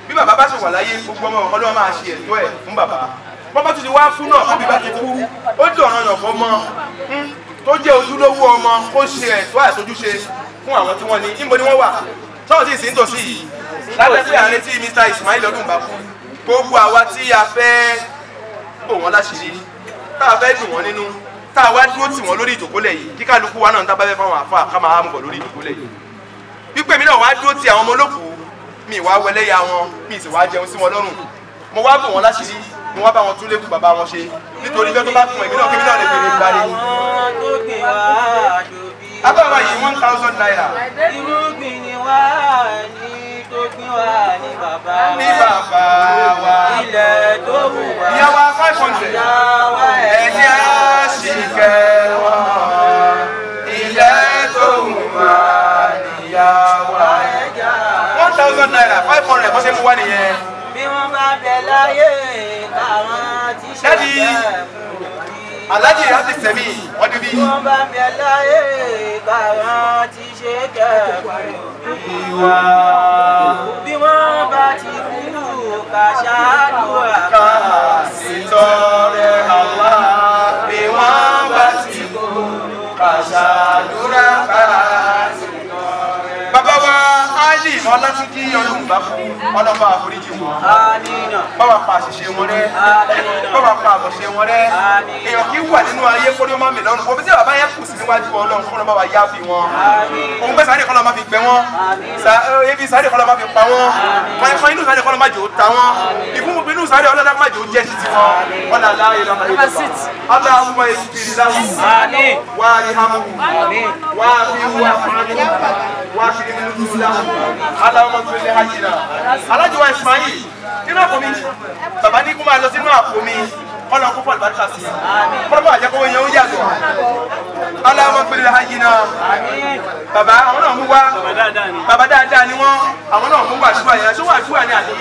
S1: Bí bàbá bá ṣe wà láyé gbogbo ọmọ ọ̀kan ló máa ṣe ẹ̀tọ́ ẹ̀ fún bàbá. Bọ́bá tún ti wá fún náà fún bíbá ti kú ó dọ̀ràn yàn fọ́ mọ́ tó jẹ́ ojúlówó ọmọ kó ṣe ẹ̀tọ́ àtọ́júṣe fún àwọn tí wọ́n ní. Níbo ni wọ́n wà? Sọ́wọ́n sì sí tòsí yìí. Lábẹ́ pé àárín tí Mr. Ismail ọdún bá kú gbogbo àwa tí a fẹ́ bò wọ́n láṣìírí tá a fẹ́ dùn wọ́n nínú tá a wá dúró tì wọ́n lórí ìjòkólẹ̀ yìí kí kálukú wa náà ń tábàfẹ́ fáwọn àfa ká máa lórí ìjòkólẹ̀ yìí wípé mi náà wá dúró ti àwọn ọmọ olókùú mi wá wẹlẹ́yà wọn mi sì wá jẹun sí wọn lọ́rùn. Mo wá bò wọ́n láṣìírí mo wá bá wọn tún lékùú bàbá wọn ṣe. Nítorí bẹ́ẹ̀ tó bá kún èmi náà kí mi náà lè fèrè
S2: jòbí.
S1: abáwa yìí one thousand naira.
S2: Irúgbìn ni wá ní jogún wa
S1: ní wa.
S2: ilẹ̀ tó wù wá.
S1: ìyá wa five hundred.
S2: ìyá wa
S1: ẹ̀yìn àṣìkẹ́ wa. ilẹ̀ tó wù wá níyà wa. one thousand naira five hundred bó ṣe mú wá nìyẹn.
S2: bí wọ́n bá bẹ̀ láyé àwọn tí ṣe fún mi.
S1: alájì láti sẹ̀mí wọ́n bí
S2: wọ́n bá bẹ láyé káwọn ti ṣe fún mi. bí wọ́n bá ti kú ká ṣàdúrà
S1: ká sì tọrẹ àwa bí wọ́n bá ti kú ká ṣàdúrà ká ali ọlátúnjí ọlọ́mùbá fún ọlọ́mọ àforíjì wọn. báwa pa àṣìṣe wọn rẹ́. Báwa pa àbọ̀ṣe wọn rẹ́. Èèyàn kì í wà nínú ayé kó ní ọmọ mi lọ́rùn. Kó bí tí bàbá yẹn kù sí níwájú ọlọ́run bá wa yá fi wọn. Òun pẹ́ sáré kọ́lọ́ máa fi gbẹ wọn. Ebi sáré kọ́lọ́ máa fi pa wọn. Kọ́ńkọ́ inú sáré kọ́lọ́ máa jò ó ta wọn. Ìfúnmu inú sáré ọlọ́dà máa jò ó jẹ́ títí wọn. Wọn là láàyè lọ́mọ yìí lọ́mọ aláwọ̀ ìfìdí láwùn
S2: àní
S1: wà á rí hamu wà á fi wà fani wà á fi ní nínú láwùn aláwọ̀ tó lé hajj náà alájọ wa Ismail nínú àpò mi? Bàbá ní kó máa lọ sínú àpò mi. Kọ́nà kó fọ́ àlùbáríkà sí kọ́nà àjẹkọ́ yẹn ó yàtọ̀ aláwọ̀ tó lé hajj náà bàbá àwọn náà mú wá. Bàbá dáadáa ni. Wọ́n. Àwọn náà mú wàdúrà yẹn. Ṣé wàdúrà ni àti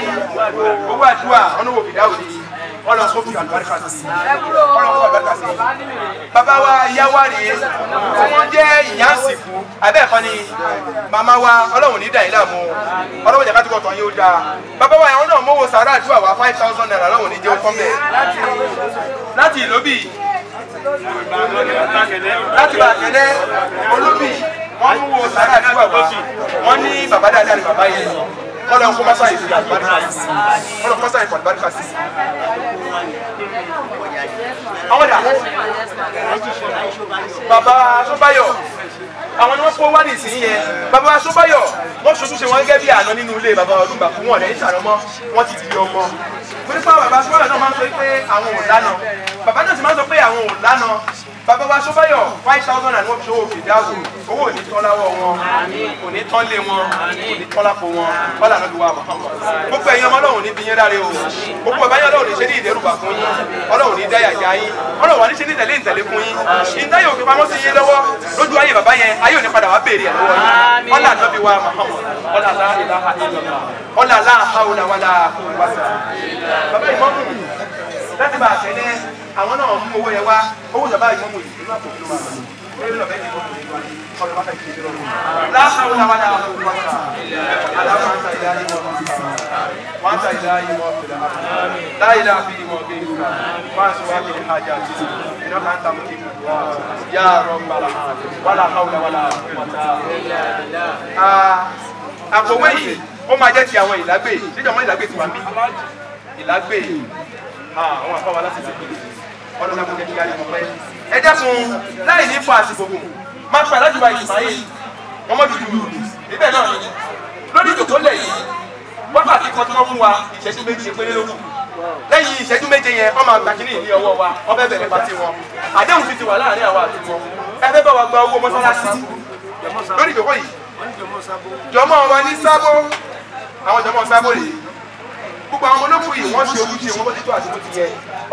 S1: owó àdúrà wọn náà wò fìdá òní wọn lọ sọ fún àlùbáríkà sí i. Wọn lọ fún àlùbáríkà sí bàbá wa ìyá wa rèé. Tí wọ́n jẹ́ ìyá àsìkò abẹ́ẹ̀kọ́ ni màmá wa ọlọ́run ní dàí láàmú. Ọlọ́run jẹ́ ká kò tán yóò dáa bàbá wa àwọn náà mọ́wọ́ sàrà àdúrà wa five thousand naira ọlọ́run ní jẹ́ ọkọ́ mẹ́ láti ìlóbì láti bàtẹ́lẹ́ olóbì wọ́n mú wo sàrà àdúrà wa. Wọ́n ní bàbá dáadáa ni bàbá yẹn kọ́lọ̀ ń kó mọ́sá ìfì àlùbáríkà sí. Kọ́lọ̀ ń kó mọ́sá ìfì àlùbáríkà sí. àwọn dà bàbá Sọ́báyọ̀ àwọn ni wọ́n kó wá nìsín yẹn. Bàbá Sọ́báyọ̀ wọ́n ṣoṣù ṣe wọ́n gẹ́gẹ́ bí àná nínú ilé bàbá ọdún gbà fún wọn lẹ́yìn ṣàrọ́mọ́ wọ́n ti di ọmọ. Nípa bàbá Sọ́báyọ̀ náà máa ń sọ pé àwọn ò lánà bàbá náà sì máa ń sọ pé àwọn ò lánà bàbá wa Sọ́báyọ̀ five thousand and wọ́n fi ṣòwò fìdáwò owó ò ní tán láwọ́ wọn kò ní tán lé wọn kò ní tán lápò wọn. Wọ́n lànà bí wà Muhammad gbogbo ẹ̀yin ọmọ ọlọ́run ní bí yín dáre o. Gbogbo ẹ̀bá yín ọlọ́run ní ṣe ní ìdẹ́rùbà fún yín. Ọlọ́run ní dáyà já yín. Ọlọ́run wà ní ṣe ní tẹ̀lé ìtẹ̀lé fún yín. Ìdáyà òfin pamọ́ sí yín lọ́wọ́. Lójú ayé bàbá yẹn ayé òní padà wá béèrè ẹ̀ lọ́wọ́ yín. Ọlá àná bí wà Muhammad ọlá àwọn náà mú owó yẹn wá. Owó ìjọba yìí mú yìí nínú àpò ìlú wa lórí lọ́bẹ̀ yìí wọ́n mú ọ̀rọ̀ máa kẹ́kẹ́ ìdúró láàárọ̀ làwọn náà wọ́n. Mú wọn kà aláwọ̀ ń ta ìdá yìí wọ́n. Mú kà wọ́n ta ìdá yìí wọ́n fi làwọn láyé náà fi wọ́n gbé yìí kà wọ́n á sọ wá kí ajá ti sùn iná kan ta mú kí mú wá. Yá rọ gbàlá wàlá káwọlá wàlá wàtá. àpòwé yìí ó máa jẹ́ ti àwọn ìlágbé ìjọba ìlágbé ti wà mí ìlágbé ah, àwọn àfáwà láti ṣe kéde ọdún náà kò jẹ́ kí á lè láì ní fún àsìkò gùn máa pa alájùbá ìsmáyé ọmọ dúdú ibẹ̀ náà lórí ìjòkó lẹ̀ yìí wákàtí kan tí wọ́n fún wa ìṣẹ́jú méje péré ló kù. Lẹ́yìn ìṣẹ́jú méje yẹn wọ́n máa gbà kíní ìní ọwọ́ wa. Wọ́n fẹ́ bẹ̀rẹ̀ pàtí wọn. Àdéhùn ti ti wà láàárín àwa àti wọn. Bá wa gba owó mọ́sálásí. Lórí ìjòkó yìí jọmọ wa ní sábó. Àwọn jọmọ sábó rèé gbogbo àwọn olókùn yìí wọ́n ṣe ojúṣe wọn bó ti tó àti ti yẹ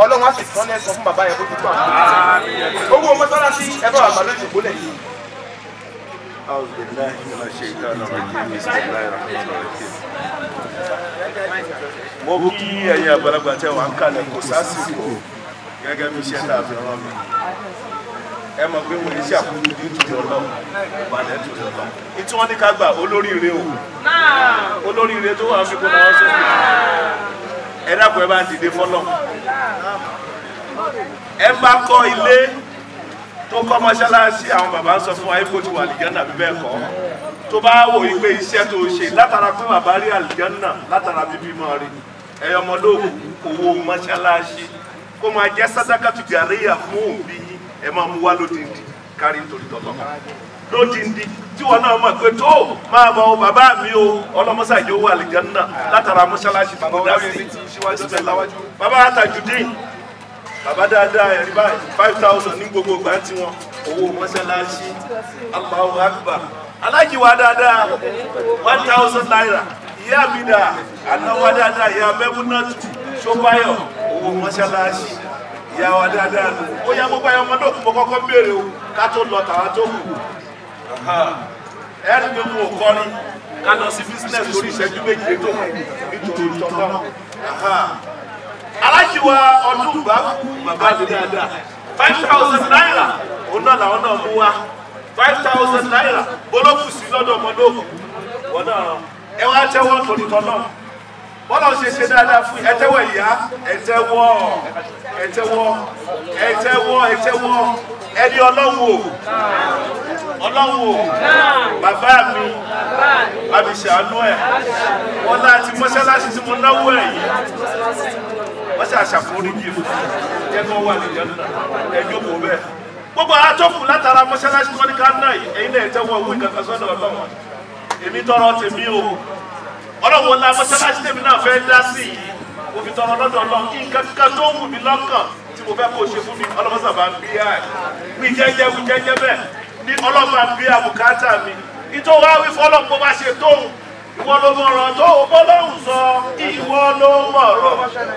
S1: ọlọ́run á sì tán ní ẹ̀sán fún bàbá yẹn bó ti tó àti bó ti yẹ owó mọ́sálásí ẹ bá wà gbà lójú ìgbólẹ̀ yìí.
S6: أعوذ بالله من الشيطان الرجيم بسم الله الرحمن الرحيم mo kí ẹ̀yin àgbàlagbà tẹ́ wà ń kalẹ̀ kò sásìkò gẹ́gẹ́ bí iṣẹ́ tá a fi rán mi ẹ mọ̀ pé mo lè ṣe àfojú ní ìtòjọ́ ọlọ́run ìbàdàn ìtòjọ́ ọlọ́run ìtí wọ́n ní ká gbà olóríire o olóríire tó wà ń fi kó náà sókè ẹ dákun ẹ bá ń dìde fọlọ́. Ẹ bá kọ́ ilé tó kọ́ mọ́ṣáláṣí àwọn bàbá ń sọ fún wa ipò tí wà àlìjánà bí bẹ́ẹ̀ kọ́. Tó bá wò yí pé iṣẹ́ tó ṣe látara pé bàbá rí àlìjánà látara bíbí mọ́ rí ẹ̀yọ́ ọmọdóògùn owó mọ́ṣáláṣí kó máa jẹ́ sàdákàtù jàríyà fún òbí yín ẹ máa mú wá lódìndí kárí nítorí tọ́tọ́ lódìndí tí wọn náà mọ̀ pé tó máa bọ̀ bàbá mi o. Ọlọ́mọṣáájú owó àlìjánà látara mọ́ṣáláṣí bàbá dá sí bàbá àtàjùdín bàbá dáadáa ẹ̀rí báyìí five thousand ní gbogbo ìgbà tí wọn owó mọ́ṣáláṣí. Allahu Akbar. Alájíwá dáadáa one thousand naira. Ìyá mi dà ànáwá dáadáa ìyá mẹ́múnátù ṣọ́báyọ̀ owó mọ́ṣáláṣí. Ìyá wa dáadáa ó yá ayé ọmọdé òkú mọ́ kọ́kọ́ béèrè o. Ká tó lọ tàwa tó kù ẹ̀rí pé mo kọrin ká lọ sí business lórí ìṣẹ́jú méje tó kù nítorí tọ́lọ́ alájí wa ọdún bá bàbá mi dáadáa. Five thousand naira. Òun náà làwọn náà mú wa five thousand naira. Bolókù sí lọ́dọ̀ ọmọdókù wọn náà. Ẹ wá tẹ́wọ́ torí tọ́lọ́ bọ́lá ṣe ṣe dáadáa fún ẹ tẹ́wọ́ ìyá ẹ tẹ́wọ́ ẹ tẹ́wọ́ ẹ tẹ́wọ́ ẹ tẹ́wọ́. Ẹni ọlọ́run o. Bàbá mi bàbí ṣàánú ẹ̀. Wọ́n láti mọ́ṣáláṣí tí mo náwó ẹ̀ yìí. Wọ́n ṣe àṣàforíjì fún wọ́n wà ní ìjẹun náà. Ẹ jókòó bẹ́ẹ̀. Gbogbo àtọ́kù látara mọ́ṣáláṣí tó ní ká náà yìí ẹ̀yin náà ẹ tẹ́wọ́ owó ìkankan sọ́dọ̀ ọlọ́run. Èmi tọrọ tèmi o ọlọ́run ọlá mọ́ṣáláṣí tèmi náà fẹ́ dá sí yìí mo fi tọrọ lọ́dọ̀ ọlọ́run. Kí nǹkan kan tó wù mí lọ́kàn tí mo fẹ́ kó ṣe fún mi ọlọ́run sábà ń bí ẹ̀. Wí jẹ́jẹ́ wí jẹ́jẹ́ bẹ́ẹ̀. Ní ń bí àbùkátà mi. Ìtò wá wí fọlọ́run bó bá ṣe tóun ìwọ ló mọ̀ràn tó o bọ́lọ́run sọ ìwọ ló mọ̀ràn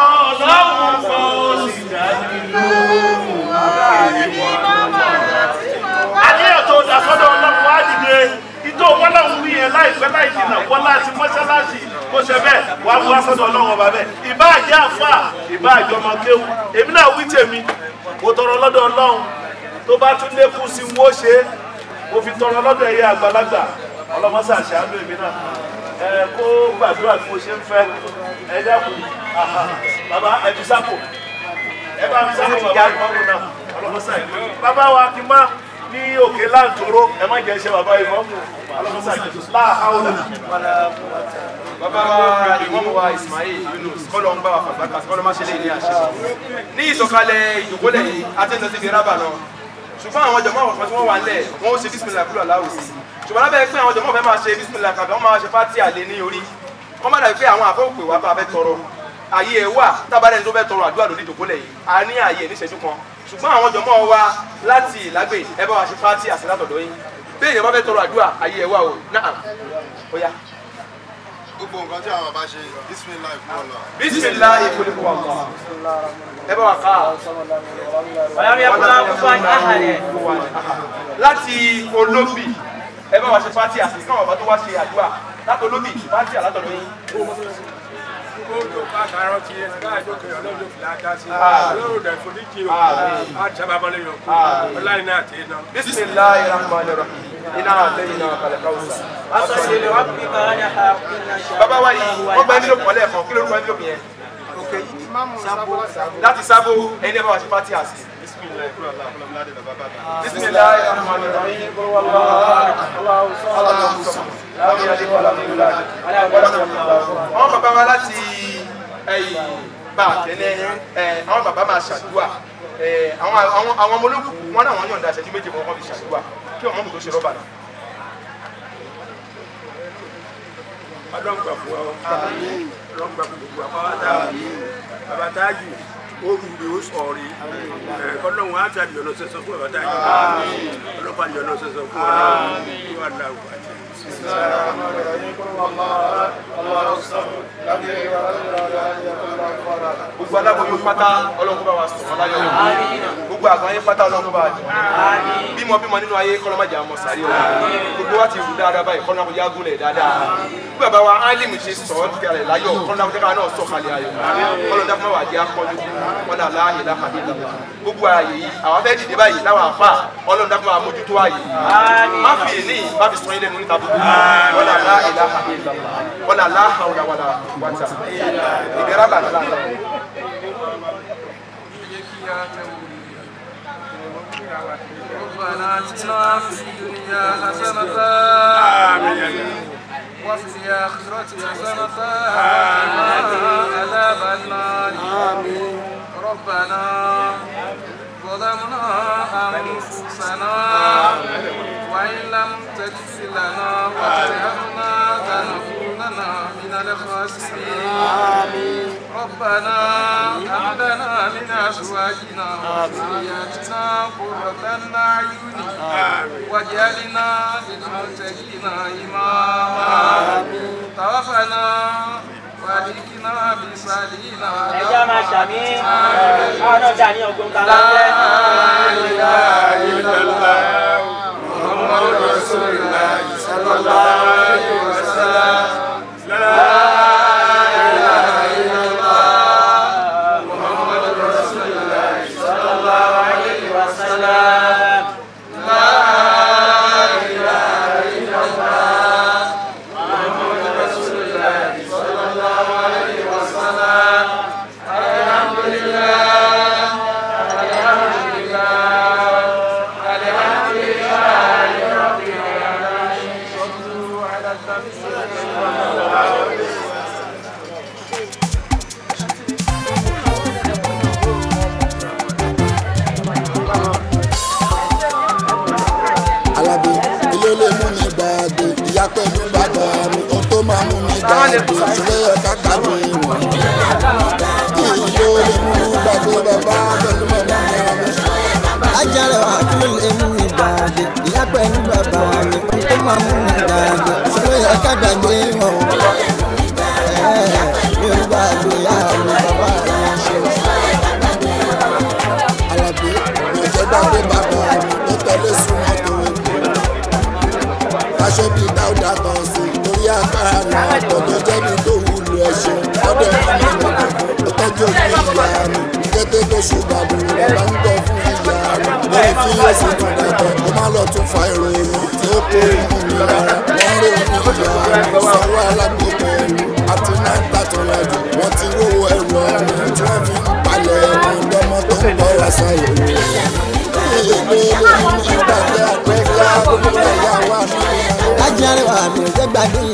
S6: ọlọ́run sọ ó sì dájú. Lóhùn ìtò ọlọ́run wí yẹn láìpẹ́ láì jìnnà wọ́n láti mọ́ṣáláṣí kó ṣe bẹ́ẹ̀ wàá mú wá sọ́dọ̀ ọlọ́run ọba bẹ́ẹ̀. Ìbá àjẹ́ àfà ìbá àjọ ọmọ kéwù èmi náà wí tèmi mo tọrọ lọ́dọ̀ ọlọ́run. Tó bá tún lékún sí wọ́n ṣe é mo fi tọrọ lọ́dọ̀ ẹ̀yẹ àgbàlagbà. Ọlọ́mọṣà ṣàánú èmi náà. Ẹ kó gbàdúrà bí mo ṣe ń fẹ́. Ẹ dákun. Bàbá ẹ fi sápò ẹ bá mi sápò bàbá ìmọ̀mù náà. Wa kí n má ní òkè láǹtóró ẹ má jẹ́ ṣe bàbá ìmọ̀mù láàáwọ̀
S1: bàbá wa ìmọ̀mù wa Ismail Yunus kọ́lọ̀ ń bá wa fàgbàkà kọ́lọ̀ má ṣe lè ní àṣẹ. Ní ìsọ̀kalẹ̀ ìdókòlẹ̀ yìí atẹ́sẹ̀ ti fi rábà lọ. Ṣùgbọ́n àwọn jọmọ́ àwọn kan tí wọ́n wà nílẹ̀ wọ́n ó ṣe bísímìlà kúrò aláwọ̀ sí ṣùgbọ́n lábẹ́ pé àwọn jọmọ́ fẹ́ máa ṣe bísímìlà kàbí wọ́n máa ṣe fátì àlè ní orí wọ́n má dàbí pé àwọn àfẹ́ òpè wá bá fẹ́ tọrọ. Àyè ẹ̀ wà tábàdẹ́ni tó fẹ́ tọrọ àdúrà lórí ìdókòlẹ̀ yìí a ní àyè níṣẹ́jú kan ṣùgbọ́n àwọn jọmọ́ wa láti ìlágbè ẹ bá wa ṣe pátí àti látọ̀dọ̀ yín bí èèyàn bá fẹ́ tọrọ àdúrà ayé ẹ wà o náà ó yá.
S3: gbogbo nǹkan tí àwọn bàbá ṣe bisimilayi
S1: fún ọlọ. bisimilayi ẹ bá wa ká.
S2: ọ̀làmì ẹ̀kọ́lá gbogbo àti
S1: láti olóbì ẹ bá wa ṣe pátí àti káwọn bàbá tó wá ṣe àdúrà látọ̀dọ̀ olóbì pátí àlátọ̀dọ̀ yín
S7: gbogbo àtàrọ ti yẹ ká àjọkè ọlọ́dún fìlà dá sí ọlọ́run dẹ̀ foríjì o àtàbàbọ̀lẹ̀ yòó
S1: kú
S7: ọláyìn náà ti iná.
S1: bisimilayi rahman rahim iná àtẹ̀yìn náà kàlẹ́ káwùsà.
S2: asọ̀rọ̀ wa bí kan ní ha kí n ṣe.
S1: bàbá wa yìí wọ́n gba
S2: nílò
S1: pọ̀lẹ́ ẹ̀fọ́ kí ló ń gba nílò yẹn. òkè yìí sábò láti sábò ẹni bá wa ṣe fati
S3: àṣì.
S1: bisimilayi rahman rahim wọ́n bàbá wa láti bá àwọn bàbá máa ṣàdúrà àwọn ọmọ olókùn wọn náà wọn yọ̀ǹda ìṣẹ́jú méje wọn fi ṣàdúrà kí ọmọ mi tó ṣe rọ́bà náà.
S7: Ọlọ́run gbà fún wa. Ọlọ́run gbà fún gbogbo àpá wa dáa. Bàbá ó. Ọlọ́run á sẹ́sọ fún bàbá Tájù. Ọlọ́run á àdìyànà sẹ́sọ fún wà láwùjọ àti.
S1: gbogbo aláboyún pátá bá wa sọ̀rọ̀ láyọ̀ gbogbo àgbáyé pátá ọlọ́run bá jù bímọ bímọ nínú ayé kọ́lọ́májà ọmọ sàrí o. Gbogbo wa ti rù dáadáa báyìí kọ́lọ́mọ kọjá gúnlẹ̀ dáadáa. Bàbá wa áìlìm ṣe sọ ọ́ kalẹ̀ láyọ̀ kọ́lọ́mọ kọjá náà sọ̀ kalẹ̀ ayọ̀ kọ́lọ́mọ dáfọ́ wà jẹ́ akọ́jú. Wọn là láàyè láhàbí lọ́wọ́ gbogbo ààyè yìí àwọn afẹ́ dìde báyìí láwọn àfà. Ọlọ́run dáfọ́ wà mójútó ààyè má fi èní má fi sọ ilé nu níta gbogbo. Wọn là láàyè láhàbí lọ́wọ́ wọn là láhàwùlà wàlà wàtà ìbẹ̀rẹ̀ àgbà náà
S8: ربنا اتنا في الدنيا حسنة. وفي الآخرة حسنة. عذاب النار. ربنا ظلمنا أنفسنا. وإن لم تغفر لنا وترحمنا لنكونن من الخاسرين. ربنا هب من أزواجنا وذرياتنا قرة أعين وجعلنا للمتقين إماما. توفنا
S2: وادكنا بسالينا
S8: لا إله إلا الله. محمد رسول الله صلى
S3: الله عليه وسلم. لا bàbá ń gbọ́ fún ìyá mi lórí yóò sì tún dẹ̀tọ̀ kó má lọ tún fa ìròyìn tí ó kó fún mi rárá wọ́n rí òun ìyá mi sanwó alágbó pẹ̀lú àti náírà tó lọ́jọ́ wọ́n ti rówó ẹrù ọ̀run tí wọ́n fi ń palẹ̀ ẹ̀rọ ìdánmọ́ tó ń bọ̀ wá sáyé
S4: ajáre wa mi ò jẹ́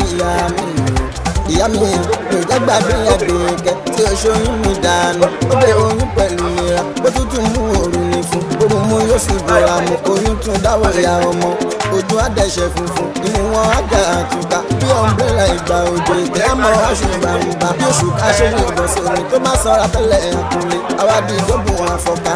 S4: ìyá mi ìyá mi jẹ́ gbàgbé ẹ̀gbẹ̀kẹ́ tí o ṣoyún mi dànù. Ó bẹ oyún pẹ̀lú ìnira ó tútù mú òru ní fún. Òru mú yóò sì bọ̀ra mu oyún tún dáwọ́ ìyá ọmọ. Ojú àdẹ̀ṣẹ̀ funfun inú wọn àjà àtúntà bí ọ̀nbẹ́rẹ̀ ìgbà òjò ìtẹ́ àmọ́ aṣọ ìgbàlùbà bí oṣù káṣẹ́ ní ìbọ̀sẹ̀ ni tó bá sọ̀rọ̀ tẹ́lẹ̀ ẹ̀kúnlé àwa di ìdógún àfọ̀ká